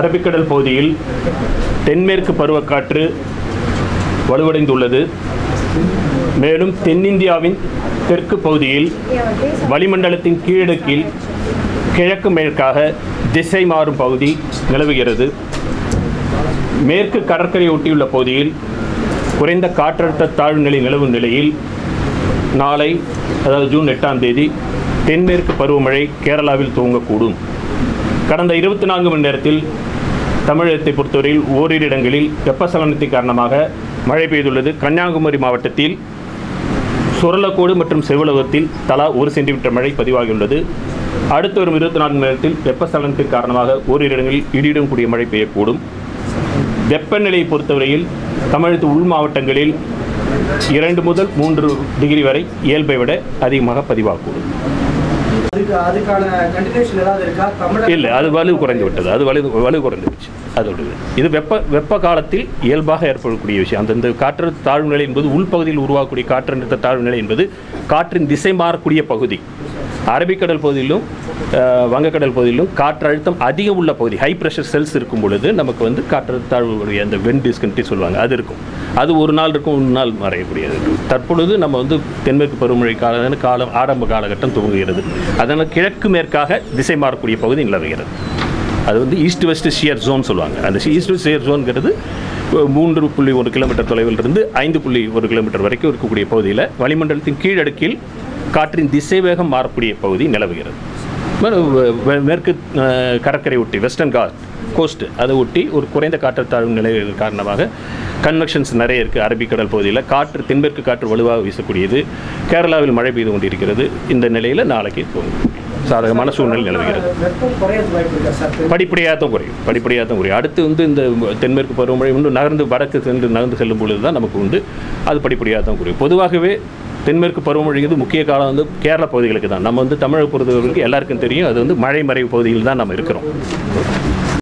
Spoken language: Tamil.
அரபிக்கடல் பகுதியில் தென்மேற்கு பருவக்காற்று வலுவடைந்துள்ளது. மேலும் தென்னிந்தியாவின் தெற்கு பகுதியில் வளிமண்டலத்தின் கீழடுக்கில் கிழக்கு மேற்காக திசை மாறும் பகுதி நிலவுகிறது. மேற்கு கடற்கரையை ஒட்டியுள்ள பகுதியில் குறைந்த காற்றழுத்த தாழ்வு நிலை நிலவும் நிலையில் நாளை அதாவது ஜூன் எட்டாம் தேதி தென்மேற்கு பருவமழை கேரளாவில் துவங்கக்கூடும். கடந்த இருபத்தி நான்கு மணி நேரத்தில் தமிழகத்தை பொறுத்தவரையில் ஓரிரு இடங்களில் வெப்பசலனத்தின் காரணமாக மழை பெய்துள்ளது. கன்னியாகுமரி மாவட்டத்தில் சுரலக்கோடு மற்றும் செவ்வலகத்தில் தலா ஒரு சென்டிமீட்டர் மழை பதிவாகியுள்ளது. அடுத்து வரும் இருபத்தி நான்கு மணி நேரத்தில் வெப்பசலனத்தின் காரணமாக ஓரிரு இடங்களில் இடியுடன் கூடிய மழை பெய்யக்கூடும். வெப்பநிலையை பொறுத்தவரையில் தமிழகத்து உள் மாவட்டங்களில் இரண்டு முதல் மூன்று டிகிரி வரை இயல்பை விட அதிகமாக பதிவாகக்கூடும். இல்லை அது வலு குறைந்து விட்டது. அது வலு வலு குறைந்துருச்சு அதோட இது. இது வெப்ப வெப்ப காலத்தில் இயல்பாக ஏற்படக்கூடிய விஷயம். அந்த இந்த காற்று தாழ்வு நிலை என்பது உள்பகுதியில் உருவாகக்கூடிய காற்றழுத்த தாழ்வு நிலை என்பது காற்றின் திசை மாறக்கூடிய பகுதி. அரபிக்கடல் பகுதியிலும் வங்கக்கடல் பகுதியிலும் காற்றழுத்தம் அதிகம் உள்ள பகுதி ஹை ப்ரெஷர் செல்ஸ் இருக்கும் பொழுது நமக்கு வந்து காற்றழுத்த தாழ்வு அந்த வென் டிஸ்கன்ட்டி சொல்லுவாங்க. அது இருக்கும். அது ஒரு நாள் இருக்கும் ஒரு நாள் மறையக்கூடியது தற்பொழுது நம்ம வந்து தென்மேற்கு பருவமழை கால காலம் ஆரம்ப காலகட்டம் துவங்குகிறது. அதனால் கிழக்கு மேற்காக திசை மாறக்கூடிய பகுதி நிலவுகிறது. அது வந்து ஈஸ்ட் வெஸ்ட் ஷியர் ஜோன் சொல்லுவாங்க. அந்த ஈஸ்ட் வெஸ்ட் ஷியர் ஜோன்கிறது மூன்று புள்ளி ஒரு கிலோமீட்டர் தொலைவில் இருந்து ஐந்து புள்ளி ஒரு கிலோமீட்டர் வரைக்கும் இருக்கக்கூடிய பகுதியில் வளிமண்டலத்தின் கீழடுக்கில் காற்றின் திசை வேகம் மாறக்கூடிய பகுதி நிலவுகிறது. மேற்கு கடற்கரை ஒட்டி வெஸ்டர்ன் காட் கோஸ்ட் அதை ஒட்டி ஒரு குறைந்த காற்றத்தாழ்வு நிலை காரணமாக கன்வெக்ஷன்ஸ் நிறைய இருக்குது அரபிக்கடல் பகுதியில் காற்று தென்மேற்கு காற்று வலுவாக வீசக்கூடியது. கேரளாவில் மழை பெய்து கொண்டிருக்கிறது. இந்த நிலையில் நாளைக்கு சாதகமான சூழ்நிலை நிலவுகிறது. படிப்படியாக தான் குறையும். படிப்படியாக தான் குறையும். அடுத்து வந்து இந்த தென்மேற்கு பருவமழை இன்னும் நகர்ந்து வடக்கு சென்று நகர்ந்து செல்லும் பொழுது தான் நமக்கு உண்டு. அது படிப்படியாக தான் குறையும். பொதுவாகவே தென்மேற்கு பருவமழைங்கிறது முக்கிய காலம் வந்து கேரள பகுதிகளுக்கு தான். நம்ம வந்து தமிழக பொறுத்தவர்களுக்கு எல்லாருக்கும் தெரியும் அது வந்து மழை மறைவு பகுதியில் தான் நம்ம இருக்கிறோம்.